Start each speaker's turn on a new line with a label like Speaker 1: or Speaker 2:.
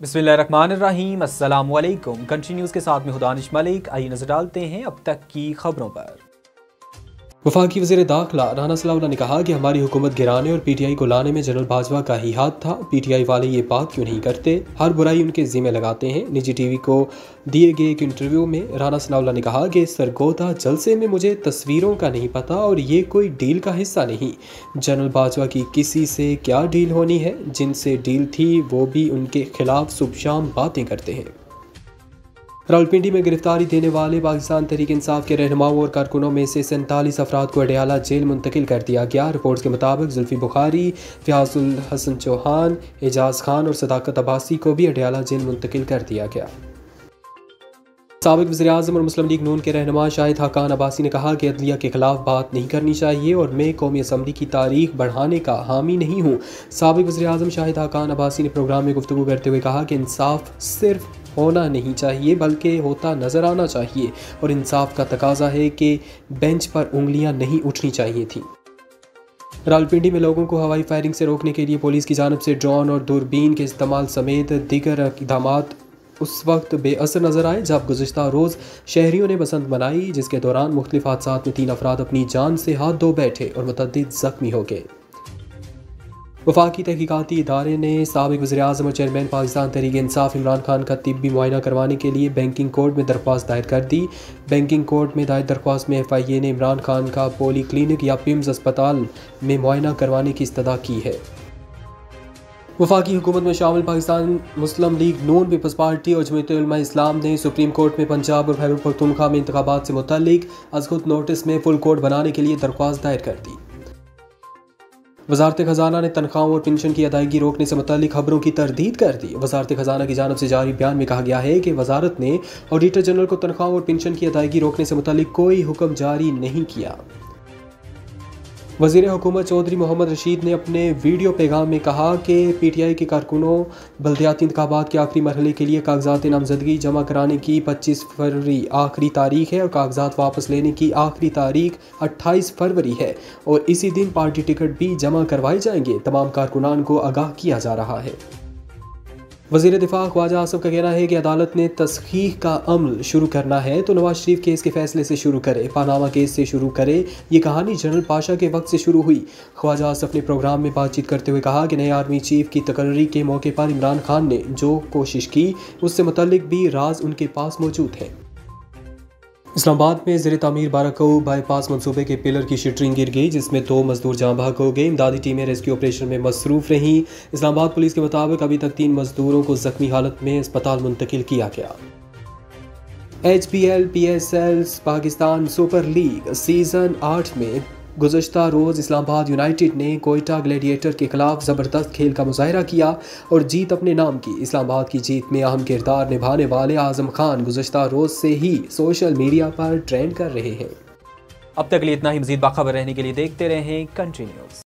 Speaker 1: बिस्मिल्लाहिर्रहमानिर्रहीम अल्लाम country news के साथ में हुदानिश मलिक आइए नज़र डालते हैं अब तक की खबरों पर। वफाकी वजी दाखिला राना सलाउल्ला ने कहा कि हमारी हुकूमत गिराने और पी टी आई को लाने में जनरल बाजवा का ही हाथ था। पी टी आई वाले ये बात क्यों नहीं करते? हर बुराई उनके जिम्मे लगाते हैं। निजी टी वी को दिए गए एक इंटरव्यू में राना सलाउल्ला ने कहा कि सरगोदा जलसे में मुझे तस्वीरों का नहीं पता और ये कोई डील का हिस्सा नहीं। जनरल बाजवा की किसी से क्या डील होनी है? जिनसे डील थी, वो भी उनके खिलाफ सुबह शाम बातें करते हैं। रावलपिंडी में गिरफ्तारी देने वाले पाकिस्तान तहरीक इंसाफ के रहनुमाओं और कारकुनों में से सैंतालीस अफराद को अडयाला जेल मुंतकिल कर दिया गया। रिपोर्ट्स के मुताबिक जुल्फी बुखारी, फ्याजुल हसन चौहान, एजाज खान और सदाकत अब्बासी को भी अडयाला जेल मुंतकिल कर दिया गया। सबक वजी अजम और मुस्लिम लीग नून के रहनमा शाहिद हकान अब्बासी ने कहा कि अदलिया के खिलाफ बात नहीं करनी चाहिए और मैं कौमी असम्बली की तारीख बढ़ाने का हामी नहीं हूँ। सबक वजी अजम शाहिद हकान अब्बासी ने प्रोग्राम में गुफ्तु करते हुए कहा कि इंसाफ सिर्फ़ होना नहीं चाहिए, बल्कि होता नज़र आना चाहिए। और इंसाफ का तकाजा है कि बेंच पर उंगलियाँ नहीं उठनी चाहिए थी। रालपिंडी में लोगों को हवाई फायरिंग से रोकने के लिए पुलिस की जानब से ड्रोन और दूरबीन के इस्तेमाल समेत दीगर इकदाम उस वक्त बेअसर नज़र आए, जब गुजशत रोज़ शहरीों ने बसंत मनाई, जिसके दौरान मुख्तलिफ़ हादसा में तीन अफराद अपनी जान से हाथ धो बैठे और मतद ज़ख्मी हो गए। वफाकी तहकीकती इदारे ने सबक वजी अजम और चेयरमैन पाकिस्तान तहरीक इंसाफ इमरान खान का तिब्बी मुआयना करवाने के लिए बैंकिंग कोर्ट में दरख्वास्त दायर कर दी। बैंकिंग कोर्ट में दायर दरख्वास्त में एफ़ आई ए ने इमरान खान का पोली क्लिनिक या पिम्स अस्पताल में मुआयना करवाने की इस्तः की है। वफाकी हुकूमत में शामिल Pakistan Muslim League Noon Peoples Party और जमीत इस्लाम ने सुप्रीम कोर्ट में पंजाब और खैबर पख्तूनखा में इंतबात से मुतलिक अजखुद नोटिस में फुल कोर्ट बनाने के लिए दरख्वास्त दायर कर दी। वजारत खजाना ने तनख्वाहों और पेंशन की अदायगी रोकने से मुतल खबरों की तरदीद कर दी। वजारत खजाना की जानब से जारी बयान में कहा गया है कि वजारत ने ऑडिटर जनरल को तनख्वाहों और पेंशन की अदायगी रोकने से मुतल कोई हुक्म जारी नहीं किया। वज़ीर हुकूमत चौधरी मोहम्मद रशीद ने अपने वीडियो पैगाम में कहा कि पी टी आई के कारकुनों, बल्दियाती इंतबात के आखिरी मरहले के लिए कागजात नामजदगी जमा कराने की पच्चीस फरवरी आखिरी तारीख है और कागजात वापस लेने की आखिरी तारीख अट्ठाईस फरवरी है और इसी दिन पार्टी टिकट भी जमा करवाए जाएँगे। तमाम कारकुनान को आगाह किया जा रहा है। वज़ीर दिफा ख्वाजा आसफ का कहना है कि अदालत ने तस्खीह का अमल शुरू करना है तो नवाज़ शरीफ केस के फैसले से शुरू करे, पानामा केस से शुरू करे। ये कहानी जनरल पाशा के वक्त से शुरू हुई। ख्वाजा आसफ ने प्रोग्राम में बातचीत करते हुए कहा कि नए आर्मी चीफ की तकर्री के मौके पर इमरान खान ने जो कोशिश की, उससे मतलब भी राज उनके पास मौजूद है। इस्लामाबाद में जर तमीर बारको बाईपास मनसूबे के पिलर की शटरिंग गिर गई, जिसमें दो मजदूर जहाँ भाग हो गए। इमदादी टीमें रेस्क्यू ऑपरेशन में मसरूफ रहीं। इस्लामाबाद पुलिस के मुताबिक अभी तक तीन मजदूरों को जख्मी हालत में अस्पताल मुंतकिल किया गया। H P L P S L Pakistan Super League season आठ में गुजशत रोज़ इस्लामाबाद यूनाइटेड ने कोयटा ग्लेडिएटर के खिलाफ ज़बरदस्त खेल का मुजाहरा किया और जीत अपने नाम की। इस्लामाबाद की जीत में अहम किरदार निभाने वाले आज़म खान गुजशत रोज़ से ही सोशल मीडिया पर ट्रेंड कर रहे हैं। अब तक लिए इतना ही। मजीद बाखबर रहने के लिए देखते रहें कंटिन्यूज़